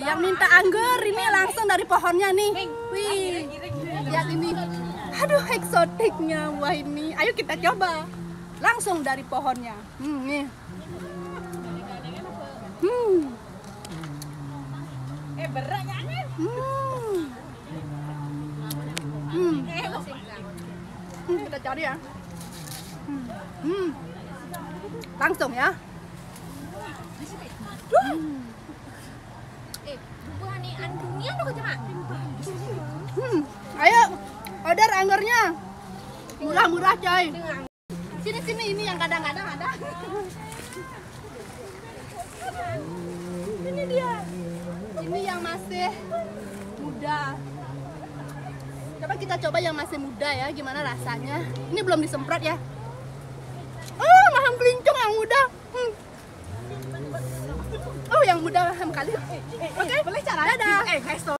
yang minta anggur ini langsung dari pohonnya nih. Wih, lihat ini. Aduh, eksotiknya wah ini. Ayo kita coba. Langsung dari pohonnya. Hmm, nih. Hmm. Eh berat kan? Hmm. Hmm. Hmm, kita cari ya. Hmm. Hmm. Langsung ya. Eh, Hmm. Ayo, order anggurnya. Murah-murah coy. Sini sini ini yang kadang-kadang ada. Ini dia. Ini yang masih muda. Coba kita coba yang masih muda ya, gimana rasanya? Ini belum disemprot ya. Oh, maham kelincong yang muda. Hmm. Oh, yang muda maham kali. Oke, boleh cara. Dadah. Eh, guys,